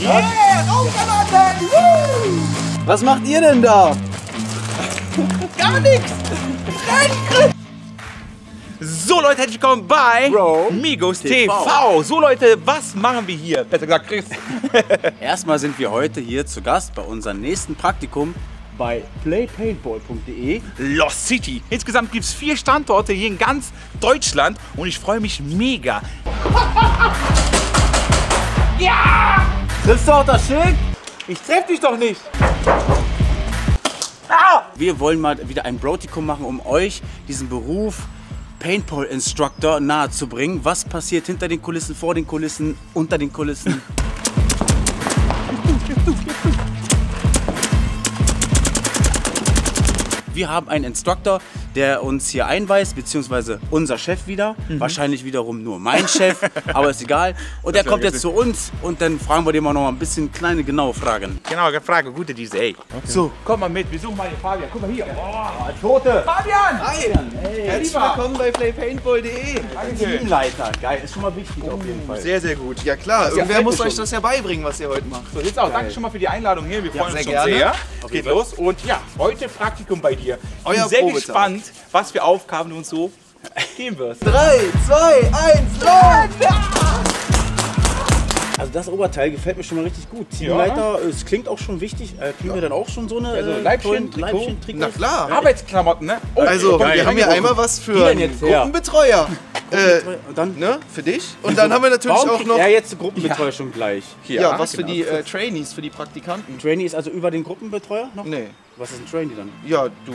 Yeah! Was macht ihr denn da? Gar nichts! So Leute, herzlich willkommen bei Bro Migos TV. TV. So Leute, was machen wir hier? Besser gesagt, Chris. Erstmal sind wir heute hier zu Gast bei unserem nächsten Praktikum bei playpaintball.de. Lost City. Insgesamt gibt es vier Standorte hier in ganz Deutschland und ich freue mich mega. Triffst du auch das Schild? Ich treff dich doch nicht. Ah! Wir wollen mal wieder ein Brotikum machen, um euch diesen Beruf Paintball Instructor nahe zu bringen. Was passiert hinter den Kulissen, vor den Kulissen, unter den Kulissen? Wir haben einen Instructor, der uns hier einweist, beziehungsweise unser Chef wieder. Wahrscheinlich wiederum nur mein Chef, aber ist egal. Und der wär kommt jetzt zu uns und dann fragen wir den mal noch mal ein bisschen kleine, genaue Fragen. Genau, Frage, gute diese, ey. So, komm mal mit, wir suchen mal hier Fabian. Guck mal hier. Oh, Tote. Fabian! Hi! Herzlich lieber. willkommen bei playpaintball.de. Teamleiter, geil, ist schon mal wichtig auf jeden Fall. Sehr, sehr gut. Ja klar, ja irgendwer muss schon. euch das ja beibringen, was ihr heute macht. So, jetzt auch. Danke schon mal für die Einladung hier. Wir freuen sehr uns schon gerne. sehr. Es geht los. Und ja, heute Praktikum bei dir. Euer bin sehr Probetag. gespannt, was für Aufgaben du uns so geben wirst. 3, 2, 1, los! Also das Oberteil gefällt mir schon mal richtig gut. Teamleiter, es klingt auch schon wichtig. Äh, kriegen wir dann auch schon so eine Also äh, Leibchen, Trikot? Leibchen-Trikots? Na klar. Arbeitsklamotten, ne? Oh, Also, komm, wir haben hier einmal was für einen? Gruppenbetreuer. Äh, Und dann, ne, für dich. Und dann haben wir natürlich warum auch noch er jetzt die Gruppenbetreuer schon gleich? Hier, ja, was für genau. die äh, Trainees, für die Praktikanten. Ein Trainee ist also über den Gruppenbetreuer noch? Nee. Was ist ein Trainee dann? Ja, du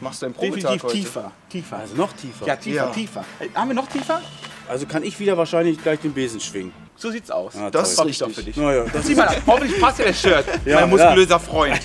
machst deinen Probetag Definitiv heute. tiefer. Tiefer. Also noch tiefer. Ja, tiefer, Ja. tiefer. Äh, Haben wir noch tiefer? Also kann ich wieder wahrscheinlich gleich den Besen schwingen. So sieht's aus. Ja, Das ist Doch richtig. für dich. Naja, das Sieh mal, hoffentlich passt dir das Shirt. Ja, mein muskulöser Freund.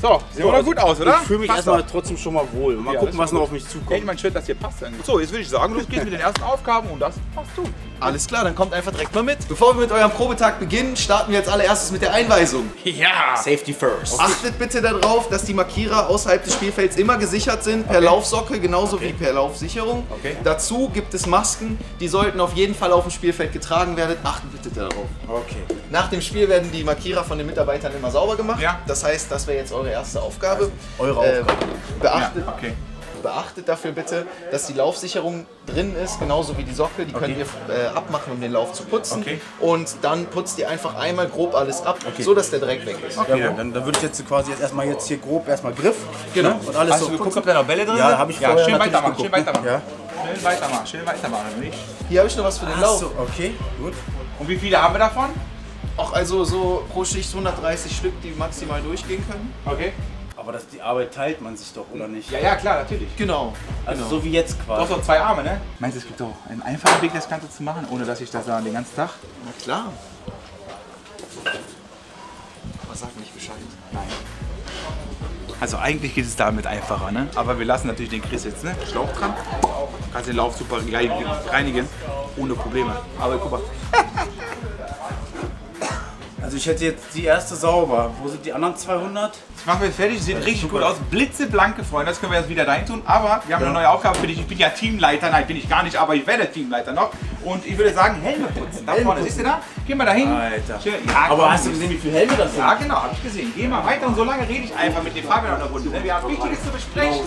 So, sieht doch gut aus, oder? Ich fühle mich Passt erstmal trotzdem schon mal wohl. Mal Ja, gucken, was noch auf mich Ja, zukommt. mein Shirt, das hier passt dann. So, jetzt würde ich sagen, los geht's mit den ersten Aufgaben und das machst du. Alles klar, dann kommt einfach direkt mal mit. Bevor wir mit eurem Probetag beginnen, starten wir jetzt allererstes mit der Einweisung. Ja! Safety first. Achtet bitte darauf, dass die Markierer außerhalb des Spielfelds immer gesichert sind, per Laufsocke genauso wie per Laufsicherung. Okay. Dazu gibt es Masken, die sollten auf jeden Fall auf dem Spielfeld getragen werden. Achtet bitte darauf. Okay. Nach dem Spiel werden die Markierer von den Mitarbeitern immer sauber gemacht. Ja. Das heißt, das wäre jetzt eure erste Aufgabe. Eure Äh, Aufgabe. beachtet, Okay. beachtet dafür bitte, dass die Laufsicherung drin ist, genauso wie die Sockel. Die könnt ihr äh, abmachen, um den Lauf zu putzen. Okay. Und dann putzt ihr einfach einmal grob alles ab, so dass der Dreck weg ist. Ja, dann, dann würde ich jetzt quasi jetzt erstmal jetzt hier grob erstmal Griff. Genau. Ne? Und alles Hast so du geguckt, putzen. ob da noch Bälle drin Ja, sind? hab ich Ja, vorher schön weitermachen, schön geguckt, ne? weitermachen. Ja. Schön weitermachen, schön weitermachen. Hier habe ich noch was für den Lauf. So, okay, gut. Und wie viele haben wir davon? Auch also so pro Schicht 130 Stück, die maximal durchgehen können. Okay. Aber das, die Arbeit teilt man sich doch, oder nicht? Ja, ja, klar, natürlich. Genau. Also genau. so wie jetzt Du quasi. hast doch zwei Arme, ne? Meinst du, es gibt doch einen einfachen Weg, das Ganze zu machen, ohne dass ich das da den ganzen Tag... Na klar. Aber sag nicht Bescheid. Also eigentlich geht es damit einfacher, ne? Aber wir lassen natürlich den Chris jetzt, ne? Schlauch dran. Kannst den Lauf super reinigen, ohne Probleme. Aber guck mal. Also ich hätte jetzt die erste sauber. Wo sind die anderen 200? Das machen wir fertig, sieht richtig gut aus. Blitzeblanke, Freunde, das können wir jetzt wieder rein tun. Aber wir haben eine neue Aufgabe für dich. Ich bin ja Teamleiter, nein, bin ich gar nicht, aber ich werde Teamleiter noch. Und ich würde sagen, Helme putzen. Da vorne, siehst du da? Geh mal dahin. Alter. Schön. Ja, Aber komm, hast du gesehen, wie viele Helme das sind? Ja, genau, hab ich gesehen. Geh mal weiter und so lange rede ich einfach mit dem Fabian in der Runde. Wir haben Wichtiges zu besprechen.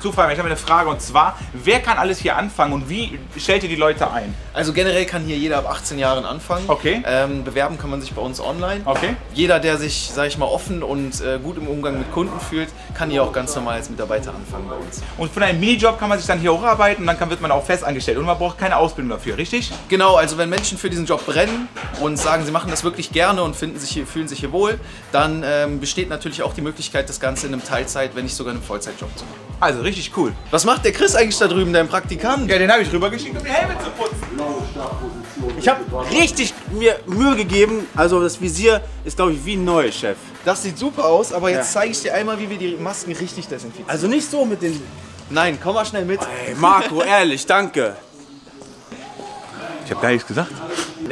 So, Fabian, ich habe eine Frage und zwar, wer kann alles hier anfangen und wie stellt ihr die Leute ein? Also generell kann hier jeder ab 18 Jahren anfangen. Okay. Ähm, bewerben kann man sich bei uns online. Okay. Jeder, der sich, sag ich mal, offen und äh, gut im Umgang mit Kunden fühlt, kann hier auch ganz normal als Mitarbeiter anfangen bei uns. Und von einem Minijob kann man sich dann hier hocharbeiten und dann kann, wird man auch fest angestellt. Und man braucht keine Ausbildung dafür, richtig? Genau, also wenn Menschen für diesen Job brennen und sagen, sie machen das wirklich gerne und finden sich hier, fühlen sich hier wohl, dann ähm, besteht natürlich auch die Möglichkeit, das Ganze in einem Teilzeit, wenn nicht sogar in einem Vollzeitjob zu machen. Also richtig cool. Was macht der Chris eigentlich da drüben, dein Praktikant? Ja, den habe ich rübergeschickt, um die Helme zu putzen. Ich habe richtig mir Mühe gegeben. Also das Visier ist, glaube ich, wie neu, Chef. Das sieht super aus, aber jetzt Ja. zeige ich dir einmal, wie wir die Masken richtig desinfizieren. Also nicht so mit den... Nein, komm mal schnell mit. Ey, Marco, ehrlich, danke. Ich habe gar nichts gesagt.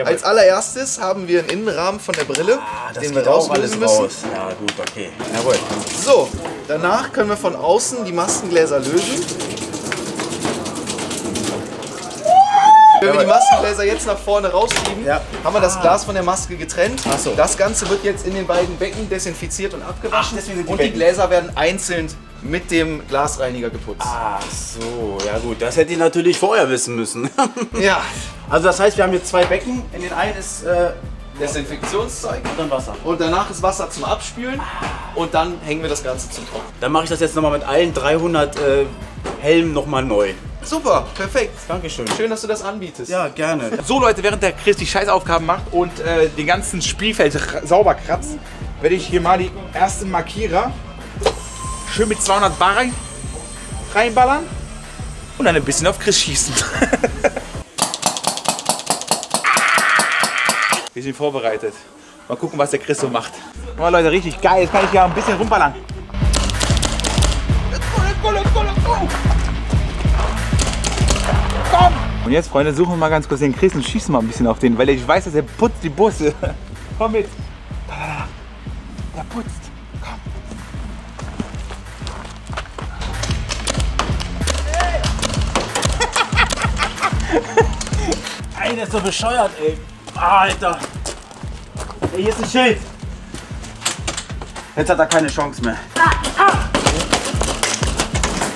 Als allererstes haben wir einen Innenrahmen von der Brille, den wir rauslösen müssen. Ja, gut, okay. Jawohl. So, danach können wir von außen die Maskengläser lösen. Wenn wir die Maskengläser jetzt nach vorne rausschieben, Ja. haben wir das Glas von der Maske getrennt. Ach so. Das Ganze wird jetzt in den beiden Becken desinfiziert und abgewaschen. Ach, die und die. Gläser werden einzeln mit dem Glasreiniger geputzt. Ach so, ja gut, das hätte ich natürlich vorher wissen müssen. Ja, also das heißt, wir haben hier zwei Becken. In den einen ist äh, Desinfektionszeug. dann Wasser. Und danach ist Wasser zum Abspülen. Und dann hängen wir das Ganze zum Trocknen. Dann mache ich das jetzt nochmal mit allen 300 äh, Helmen nochmal neu. Super, perfekt. Dankeschön. Schön, dass du das anbietest. Ja, gerne. So Leute, während der Chris die Scheißaufgaben macht und äh, den ganzen Spielfeld sauber kratzt, werde ich hier mal die ersten Markierer schön mit 200 Bar rein, reinballern und dann ein bisschen auf Chris schießen. Wir sind vorbereitet. Mal gucken, was der Chris so macht. Oh Leute, richtig geil. Jetzt kann ich ja ein bisschen rumballern. Und jetzt, Freunde, suchen wir mal ganz kurz den Chris und schießen mal ein bisschen auf den, weil ich weiß, dass er putzt die Busse. Komm mit. Da, da, da. Der putzt. Komm. Ey, der ist so bescheuert, ey. Alter. Ey, hier ist ein Schild. Jetzt hat er keine Chance mehr.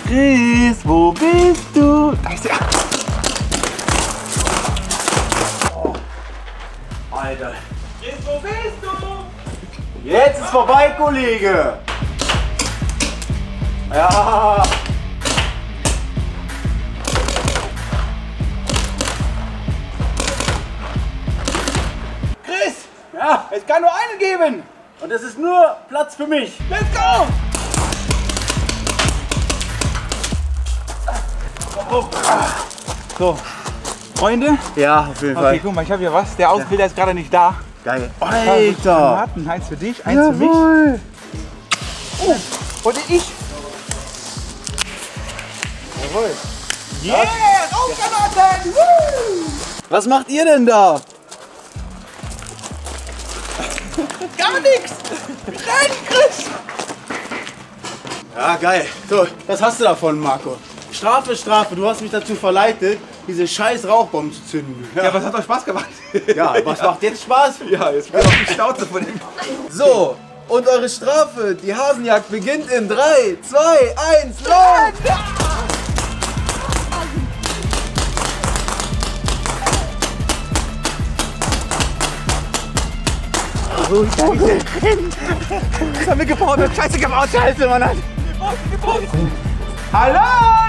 Chris, wo bist du? Da ist er. Alter. Chris, wo bist du? Jetzt ist vorbei, Kollege. Ja. Chris, Ja, es kann nur einen geben. und es ist nur Platz für mich. Let's go! So, Freunde. Ja, auf jeden Okay, guck mal, ich habe hier was. Der Ausbilder ist gerade nicht da. Geil. Alter! Tomaten, eins für dich, eins für mich. Oh, und ich. Jawohl. Yeah! Rauchgranaten! Woo! Was macht ihr denn da? Gar nichts! Nein, Chris! Ja, geil. So, was hast du davon, Marco? Strafe, Strafe. Du hast mich dazu verleitet, diese scheiß Rauchbomben zu zünden. Ja, aber es hat doch Spaß gemacht. Ja, was macht jetzt Spaß? Ja, jetzt bin ich auf die Schnauze von ihm. So, und eure Strafe, die Hasenjagd beginnt in 3, 2, 1, los! Was haben wir gebaut? Wir Scheiße gebaut. Scheiße, Mann. Hat. Hallo,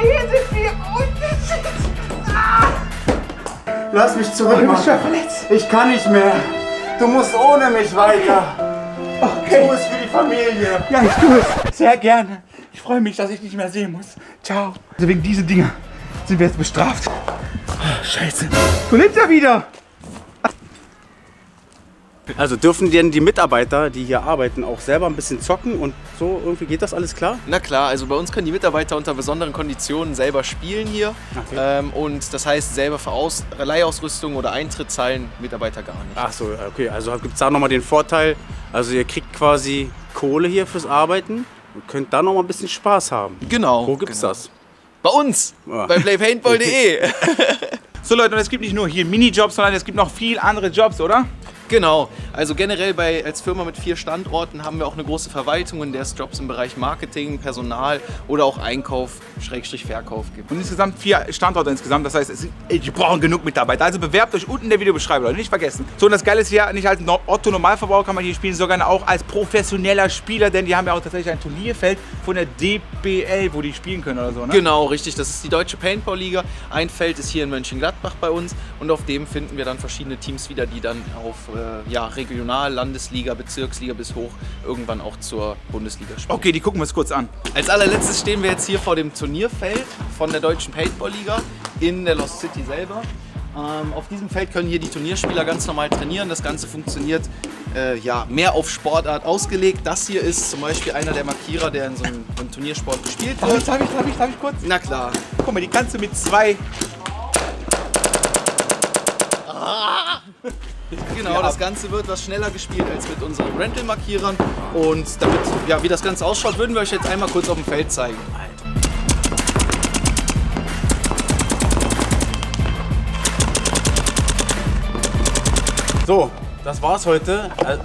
hier sind wir. Und Lass mich zurück, du bist schon verletzt. Ich kann nicht mehr. Du musst ohne mich weiter. Okay. Tu es für die Familie. Ja, ich tue es. Sehr gerne. Ich freue mich, dass ich nicht mehr sehen muss. Ciao. Also wegen dieser Dinge sind wir jetzt bestraft. Ah, Scheiße. Du lebst ja wieder. Also dürfen denn die Mitarbeiter, die hier arbeiten, auch selber ein bisschen zocken und so irgendwie geht das alles klar? Na klar, also bei uns können die Mitarbeiter unter besonderen Konditionen selber spielen hier. Okay. Ähm, und das heißt, selber für Aus Leihausrüstung oder Eintritt zahlen Mitarbeiter gar nicht. Ach so, okay. Also gibt es da nochmal den Vorteil, also ihr kriegt quasi Kohle hier fürs Arbeiten und könnt da nochmal ein bisschen Spaß haben. Genau. Wo gibt's genau. das? Bei uns, Ja. bei playpaintball.de. So Leute, und es gibt nicht nur hier Minijobs, sondern es gibt noch viel andere Jobs, oder? Genau, also generell bei, als Firma mit vier Standorten haben wir auch eine große Verwaltung, in der es Jobs im Bereich Marketing, Personal oder auch Einkauf, Schrägstrich Verkauf gibt. Und insgesamt vier Standorte insgesamt. Das heißt, es, die brauchen genug Mitarbeiter. Also bewerbt euch unten in der Videobeschreibung, Leute. Nicht vergessen. So, und das Geile ist ja, nicht als No- Otto Normalverbraucher kann man hier spielen, sondern auch als professioneller Spieler, denn die haben ja auch tatsächlich ein Turnierfeld von der DBL, wo die spielen können oder so, ne? Genau, richtig. Das ist die Deutsche Paintball-Liga. Ein Feld ist hier in Mönchengladbach bei uns und auf dem finden wir dann verschiedene Teams wieder, die dann auf äh, ja, Regional-, Landesliga, Bezirksliga bis hoch irgendwann auch zur Bundesliga spielen. Okay, die gucken wir uns kurz an. Als allerletztes stehen wir jetzt hier vor dem Turnierfeld von der Deutschen Paintball-Liga in der Lost City selber. Ähm, auf diesem Feld können hier die Turnierspieler ganz normal trainieren. Das Ganze funktioniert äh, ja, mehr auf Sportart ausgelegt. Das hier ist zum Beispiel einer der Markierer, der in so einem, einem Turniersport gespielt Darf ich, wird. darf ich, darf ich, darf ich kurz? Na klar. Guck mal, die kannst du mit zwei. Genau, das Ganze wird was schneller gespielt als mit unseren Rental-Markierern. Und damit, ja, wie das Ganze ausschaut, würden wir euch jetzt einmal kurz auf dem Feld zeigen. So, das war's heute. Äh,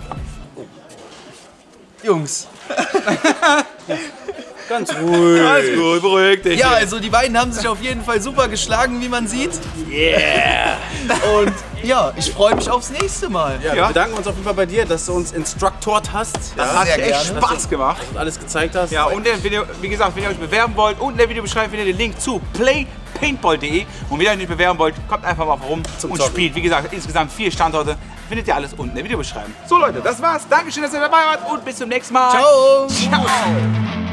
Jungs. Ganz ruhig. Alles gut, beruhig dich. Ja, also die beiden haben sich auf jeden Fall super geschlagen, wie man sieht. Yeah. Und ja, ich freue mich aufs nächste Mal. Ja, wir bedanken uns auf jeden Fall bei dir, dass du uns instructort hast. das ja, hat sehr echt gerne. Spaß gemacht. und alles gezeigt hast. Ja, und wenn ihr, wie gesagt, wenn ihr euch bewerben wollt, unten in der Videobeschreibung findet ihr den Link zu playpaintball.de. Und wenn ihr euch nicht bewerben wollt, kommt einfach mal rum Zum und Zocken. spielt. Wie gesagt, insgesamt vier Standorte. Findet ihr alles unten in der Videobeschreibung. So Leute, das war's. Dankeschön, dass ihr dabei wart und bis zum nächsten Mal. Ciao. Ciao.